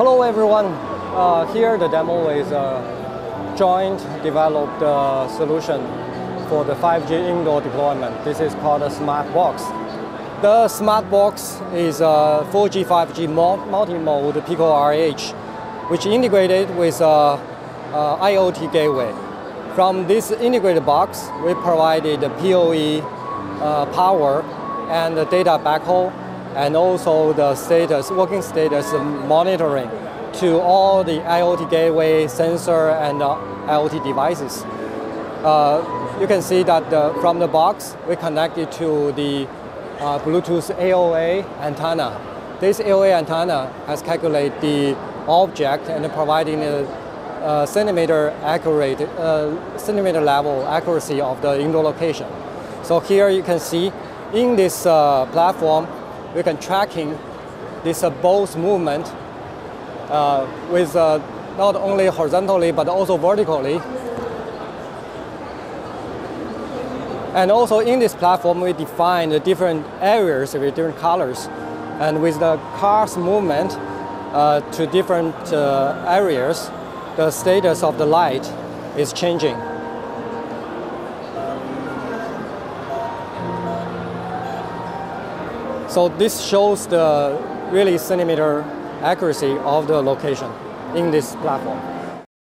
Hello everyone. Uh, here the demo is a joint developed uh, solution for the 5G indoor deployment. This is called a smart box. The smart box is a 4G 5G multi-mode Pico RH, which integrated with a, a IoT gateway. From this integrated box, we provided the PoE uh, power and the data backhaul and also the status, working status monitoring to all the IoT gateway, sensor, and uh, IoT devices. Uh, you can see that the, from the box, we connected to the uh, Bluetooth AOA antenna. This AOA antenna has calculated the object and providing a, a centimeter accurate, uh, centimeter level accuracy of the indoor location. So here you can see in this uh, platform, we can tracking this uh, both movement uh, with uh, not only horizontally but also vertically. And also in this platform, we define the different areas with different colors. And with the car's movement uh, to different uh, areas, the status of the light is changing. So this shows the really centimeter accuracy of the location in this platform.